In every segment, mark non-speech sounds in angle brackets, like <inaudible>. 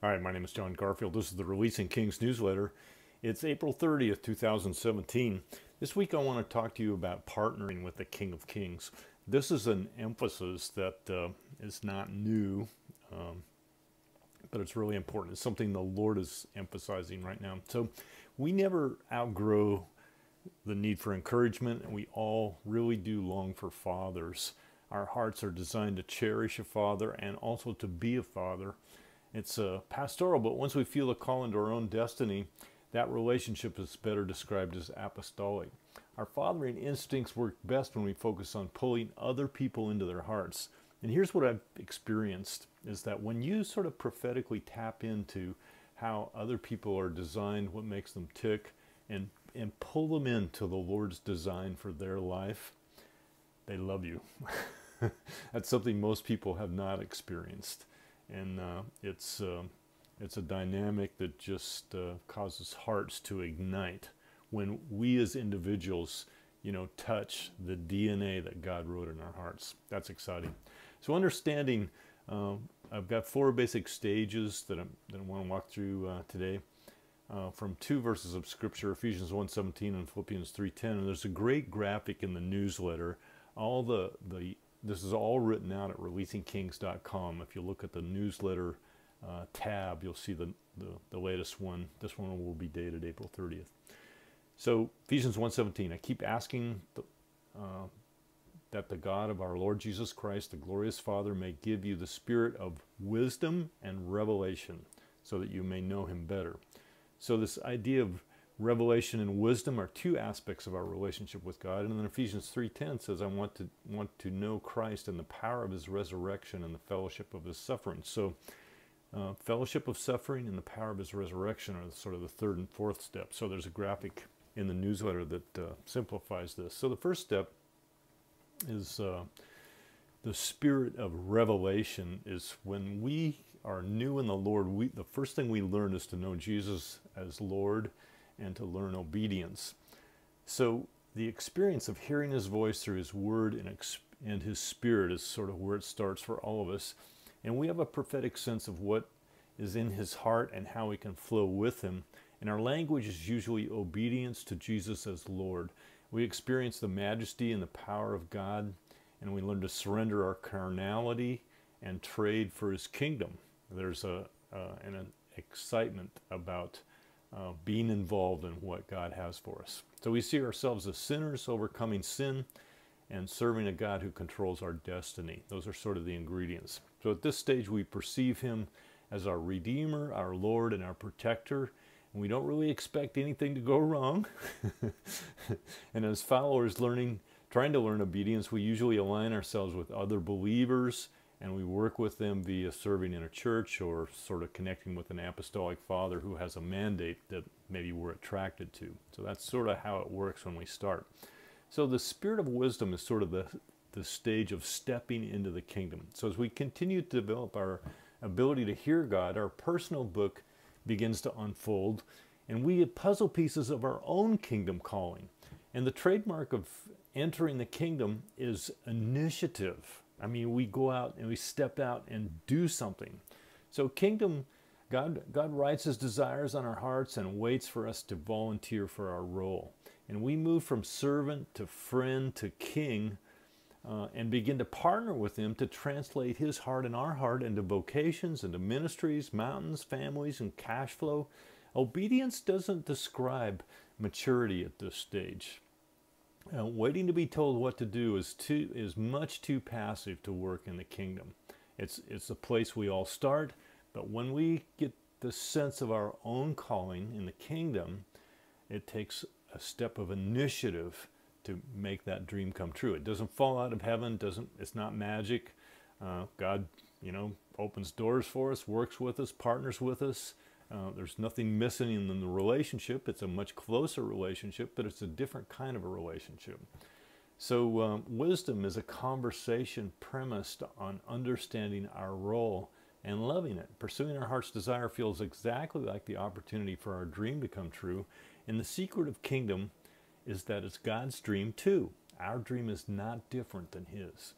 Right, my name is John Garfield. This is the Releasing Kings newsletter. It's April 30th, 2017. This week I want to talk to you about partnering with the King of Kings. This is an emphasis that uh, is not new, um, but it's really important. It's something the Lord is emphasizing right now. So we never outgrow the need for encouragement, and we all really do long for fathers. Our hearts are designed to cherish a father and also to be a father. It's uh, pastoral, but once we feel a call into our own destiny, that relationship is better described as apostolic. Our fathering instincts work best when we focus on pulling other people into their hearts. And here's what I've experienced is that when you sort of prophetically tap into how other people are designed, what makes them tick, and, and pull them into the Lord's design for their life, they love you. <laughs> That's something most people have not experienced and uh, it's uh, it's a dynamic that just uh, causes hearts to ignite when we as individuals, you know, touch the DNA that God wrote in our hearts. That's exciting. So understanding, uh, I've got four basic stages that, I'm, that I want to walk through today. Uh, from two verses of scripture ephesians 1.17 and philippians 3.10 and there's a great graphic in the newsletter all the, the this is all written out at releasingkings.com. If you look at the newsletter uh, tab, you'll see the, the, the, latest one. This one will be dated April 30th. So Ephesians 1.17, I keep asking the, uh, that the God of our Lord Jesus Christ, the glorious Father, may give you the spirit of wisdom and revelation so that you may know him better. So this idea of revelation and wisdom are two aspects of our relationship with God. And then Ephesians 3:10 says, "I want to want to know Christ and the power of His resurrection and the fellowship of His suffering." So, uh, fellowship of suffering and the power of His resurrection are sort of the third and fourth step. So there's a graphic in the newsletter that uh, simplifies this. So the first step is uh, the spirit of revelation. Is when we are new in the Lord, we the first thing we learn is to know Jesus as Lord and to learn obedience. So the experience of hearing his voice through his word and, and his spirit is sort of where it starts for all of us. And we have a prophetic sense of what is in his heart and how we can flow with him. And our language is usually obedience to Jesus as Lord. We experience the majesty and the power of God, and we learn to surrender our carnality and trade for his kingdom. There's a, uh, an, an excitement about uh, being involved in what God has for us. So we see ourselves as sinners overcoming sin and serving a God who controls our destiny. Those are sort of the ingredients. So at this stage, we perceive Him as our Redeemer, our Lord, and our Protector. And we don't really expect anything to go wrong. <laughs> and as followers learning, trying to learn obedience, we usually align ourselves with other believers and we work with them via serving in a church or sort of connecting with an apostolic father who has a mandate that maybe we're attracted to. So that's sort of how it works when we start. So the spirit of wisdom is sort of the, the stage of stepping into the kingdom. So as we continue to develop our ability to hear God, our personal book begins to unfold, and we get puzzle pieces of our own kingdom calling. And the trademark of entering the kingdom is initiative I mean, we go out and we step out and do something. So, kingdom, God, God writes his desires on our hearts and waits for us to volunteer for our role. And we move from servant to friend to king uh, and begin to partner with him to translate his heart and our heart into vocations, into ministries, mountains, families, and cash flow. Obedience doesn't describe maturity at this stage. Uh, waiting to be told what to do is too is much too passive to work in the kingdom. It's it's a place we all start, but when we get the sense of our own calling in the kingdom, it takes a step of initiative to make that dream come true. It doesn't fall out of heaven. Doesn't it's not magic. Uh, God, you know, opens doors for us, works with us, partners with us. Uh, there's nothing missing in the relationship. It's a much closer relationship, but it's a different kind of a relationship. So, um, wisdom is a conversation premised on understanding our role and loving it. Pursuing our heart's desire feels exactly like the opportunity for our dream to come true. And the secret of kingdom is that it's God's dream too. Our dream is not different than His.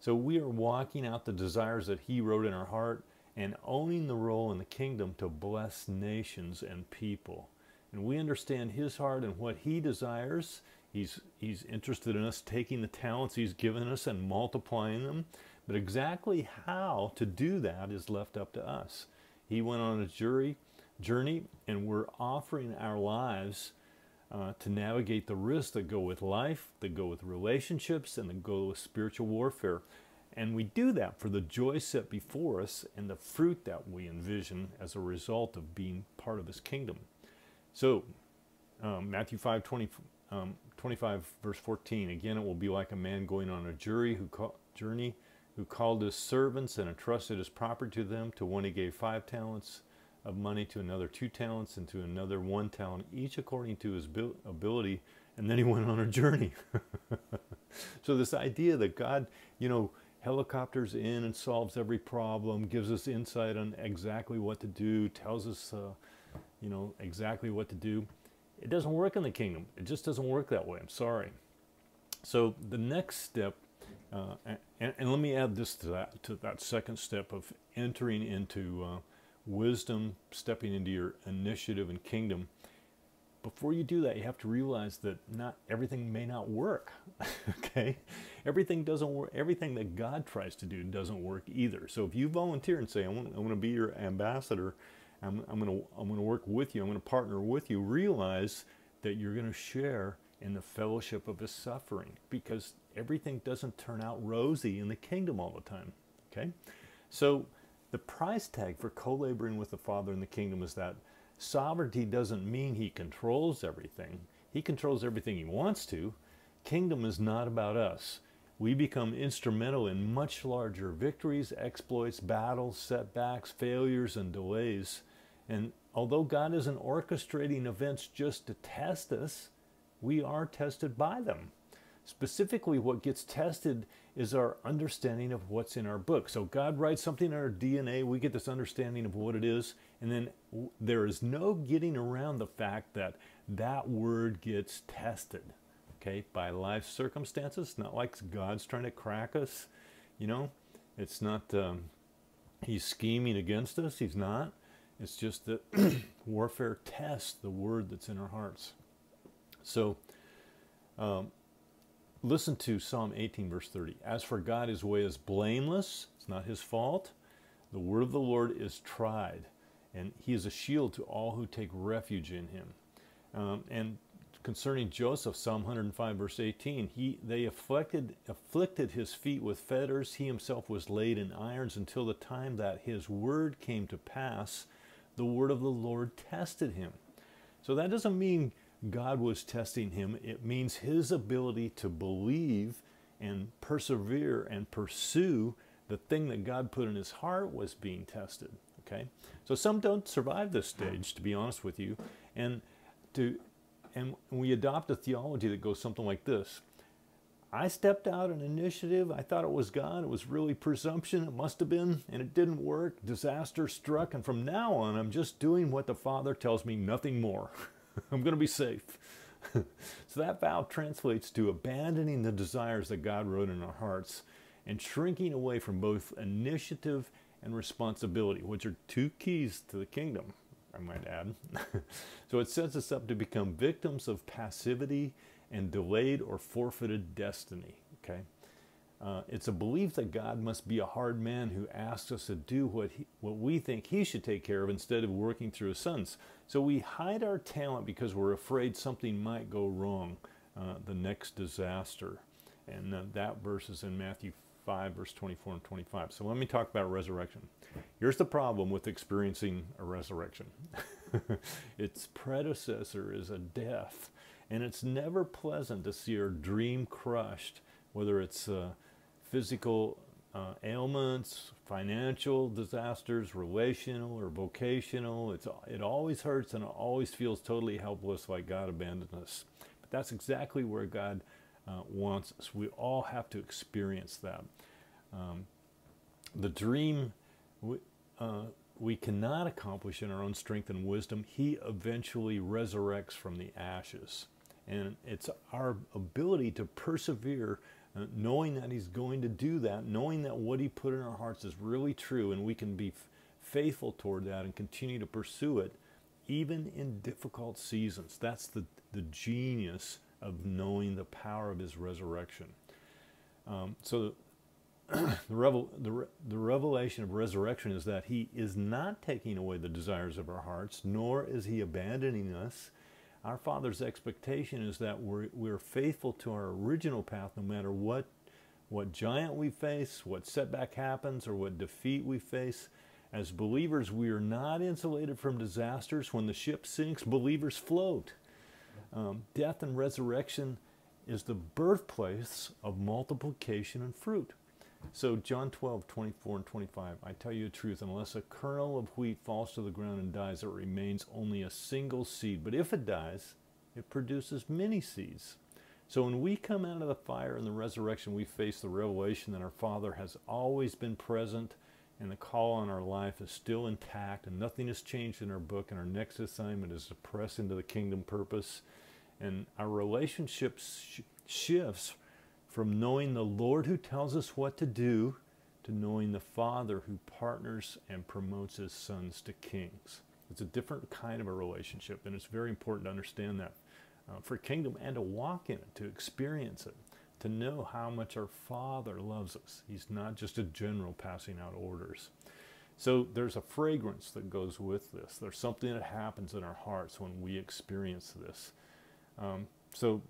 So we are walking out the desires that He wrote in our heart and owning the role in the kingdom to bless nations and people. And we understand his heart and what he desires. He's, he's interested in us taking the talents he's given us and multiplying them. But exactly how to do that is left up to us. He went on a jury, journey, and we're offering our lives uh, to navigate the risks that go with life, that go with relationships, and that go with spiritual warfare. And we do that for the joy set before us and the fruit that we envision as a result of being part of his kingdom. So, um, Matthew 5 20, um, 25, verse 14 again, it will be like a man going on a jury who call, journey who called his servants and entrusted his property to them. To one he gave five talents of money, to another two talents, and to another one talent, each according to his ability. And then he went on a journey. <laughs> so, this idea that God, you know, helicopters in and solves every problem, gives us insight on exactly what to do, tells us, uh, you know, exactly what to do. It doesn't work in the kingdom. It just doesn't work that way. I'm sorry. So the next step, uh, and, and, let me add this to that to that second step of entering into uh, wisdom, stepping into your initiative and kingdom before you do that, you have to realize that not everything may not work. <laughs> okay? Everything doesn't work. Everything that God tries to do doesn't work either. So if you volunteer and say, I want, I want to be your ambassador, I'm, I'm going to I'm going to work with you, I'm going to partner with you, realize that you're going to share in the fellowship of his suffering because everything doesn't turn out rosy in the kingdom all the time. Okay? So the price tag for co laboring with the Father in the kingdom is that Sovereignty doesn't mean he controls everything. He controls everything he wants to. Kingdom is not about us. We become instrumental in much larger victories, exploits, battles, setbacks, failures, and delays. And although God isn't orchestrating events just to test us, we are tested by them. Specifically, what gets tested is our understanding of what's in our book. So God writes something in our DNA, we get this understanding of what it is, and then there is no getting around the fact that that word gets tested, okay, by life circumstances. Not like God's trying to crack us, you know. It's not, um, he's scheming against us, he's not. It's just that <clears throat> warfare tests the word that's in our hearts. So, um, Listen to Psalm 18, verse 30. As for God, his way is blameless, it's not his fault. The word of the Lord is tried, and he is a shield to all who take refuge in him. Um, and concerning Joseph, Psalm 105, verse 18, he, they afflicted, afflicted his feet with fetters. He himself was laid in irons until the time that his word came to pass. The word of the Lord tested him. So that doesn't mean God was testing him. It means his ability to believe and persevere and pursue the thing that God put in his heart was being tested. Okay? So some don't survive this stage, to be honest with you. And to and we adopt a theology that goes something like this. I stepped out an initiative. I thought it was God. It was really presumption. It must have been, and it didn't work. Disaster struck, and from now on, I'm just doing what the Father tells me, nothing more. <laughs> <laughs> I'm going to be safe. <laughs> so that vow translates to abandoning the desires that God wrote in our hearts and shrinking away from both initiative and responsibility, which are two keys to the kingdom, I might add. <laughs> so it sets us up to become victims of passivity and delayed or forfeited destiny. Okay? Uh, it's a belief that God must be a hard man who asks us to do what, he, what we think he should take care of instead of working through his sons. So we hide our talent because we're afraid something might go wrong, uh, the next disaster. And uh, that verse is in Matthew 5, verse 24 and 25. So let me talk about resurrection. Here's the problem with experiencing a resurrection <laughs> its predecessor is a death. And it's never pleasant to see our dream crushed, whether it's uh, physical uh, ailments, financial disasters, relational or vocational. It's, it always hurts and it always feels totally helpless like God abandoned us. But that's exactly where God uh, wants us. We all have to experience that. Um, the dream we, uh, we cannot accomplish in our own strength and wisdom, He eventually resurrects from the ashes. And it's our ability to persevere uh, knowing that He's going to do that, knowing that what He put in our hearts is really true, and we can be f- faithful toward that and continue to pursue it, even in difficult seasons. That's the, the genius of knowing the power of His resurrection. Um, so, the, <clears throat> revel, the, the revelation of resurrection is that He is not taking away the desires of our hearts, nor is He abandoning us our Father's expectation is that we're, we're faithful to our original path no matter what, what giant we face, what setback happens, or what defeat we face. As believers, we are not insulated from disasters. When the ship sinks, believers float. Um, death and resurrection is the birthplace of multiplication and fruit. So, John 12, 24 and 25, I tell you the truth, unless a kernel of wheat falls to the ground and dies, it remains only a single seed. But if it dies, it produces many seeds. So, when we come out of the fire and the resurrection, we face the revelation that our Father has always been present and the call on our life is still intact and nothing has changed in our book. And our next assignment is to press into the kingdom purpose. And our relationship sh- shifts from knowing the Lord who tells us what to do to knowing the Father who partners and promotes his sons to kings. It's a different kind of a relationship, and it's very important to understand that uh, for kingdom and to walk in it, to experience it, to know how much our Father loves us. He's not just a general passing out orders. So there's a fragrance that goes with this. There's something that happens in our hearts when we experience this. Um, so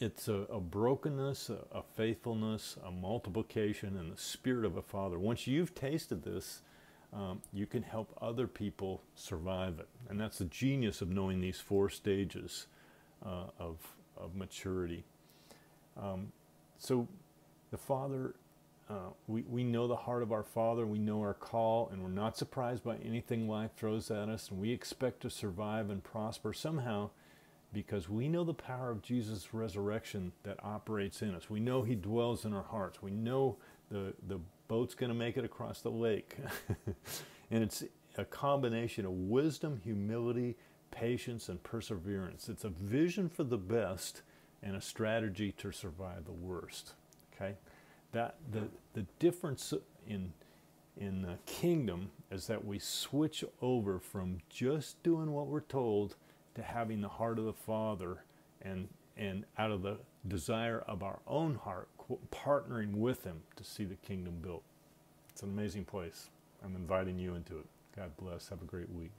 it's a, a brokenness, a, a, faithfulness, a multiplication, and the spirit of a father. Once you've tasted this, um, you can help other people survive it. And that's the genius of knowing these four stages uh, of, of maturity. Um, so the Father, uh, we, we know the heart of our Father, we know our call, and we're not surprised by anything life throws at us, and we expect to survive and prosper somehow because we know the power of Jesus' resurrection that operates in us. We know He dwells in our hearts. We know the, the boat's going to make it across the lake. <laughs> and it's a combination of wisdom, humility, patience, and perseverance. It's a vision for the best and a strategy to survive the worst. Okay? That the, the difference in in the kingdom is that we switch over from just doing what we're told to having the heart of the Father and, and out of the desire of our own heart, partnering with Him to see the kingdom built. It's an amazing place. I'm inviting you into it. God bless. Have a great week.